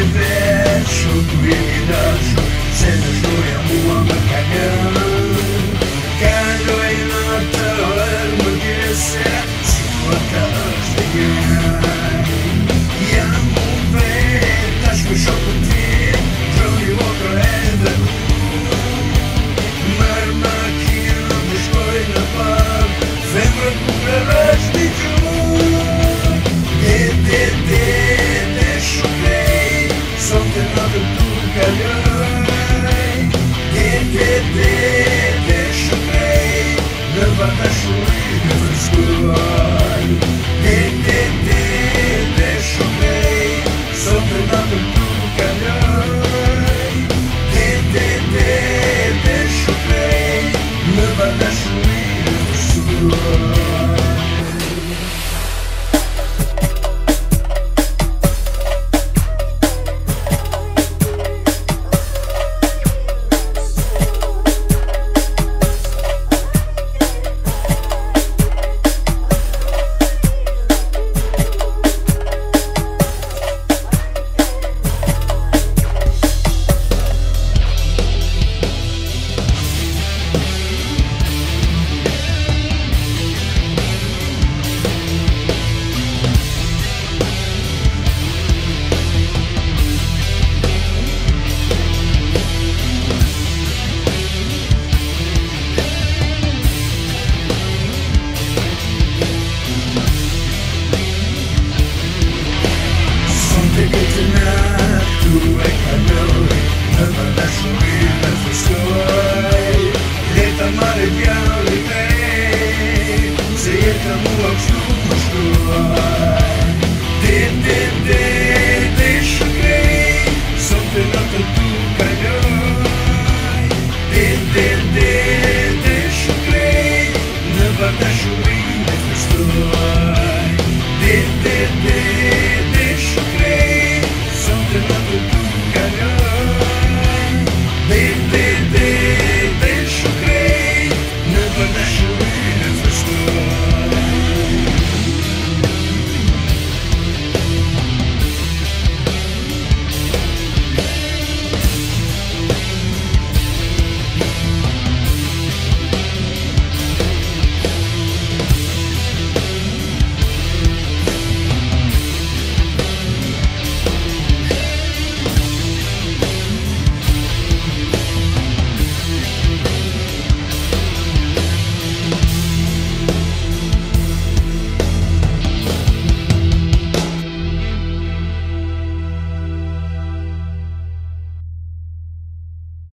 universo do elidanço, cenas do amor, uma cagão. Quero ir Vet, vet, vet, for sure.